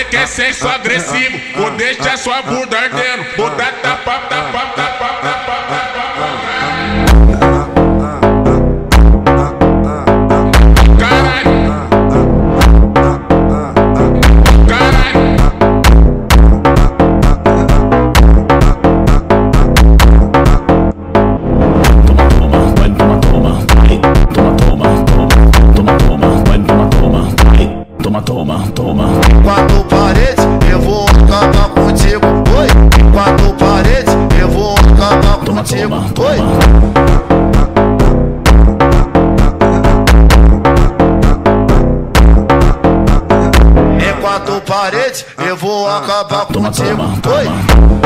Você quer ser só agressivo, vou deixar sua bunda ardendo. Vou dar tapa, tapa, tapa, tapa, tapa. Caralho! Caralho! Toma, toma, toma, toma, toma, toma, toma, toma, toma, toma, toma, toma, toma, toma, toma, contigo. Toma, toma, Oi. É Parede, eu vou acabar contigo. Oi.